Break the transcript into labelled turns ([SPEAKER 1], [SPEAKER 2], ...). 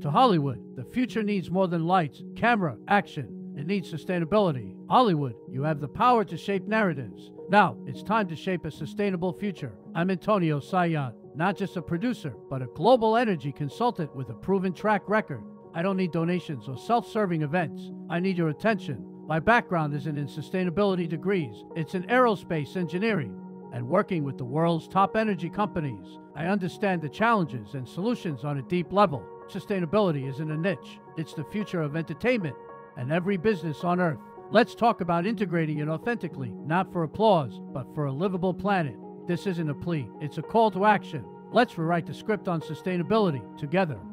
[SPEAKER 1] To Hollywood, the future needs more than lights, camera, action. It needs sustainability. Hollywood, you have the power to shape narratives. Now, it's time to shape a sustainable future. I'm Antonio Saillant, not just a producer, but a global energy consultant with a proven track record. I don't need donations or self serving events. I need your attention. My background isn't in sustainability degrees, it's in aerospace engineering and working with the world's top energy companies. I understand the challenges and solutions on a deep level. Sustainability isn't a niche, it's the future of entertainment and every business on Earth. Let's talk about integrating it authentically, not for applause, but for a livable planet. This isn't a plea, it's a call to action. Let's rewrite the script on sustainability together.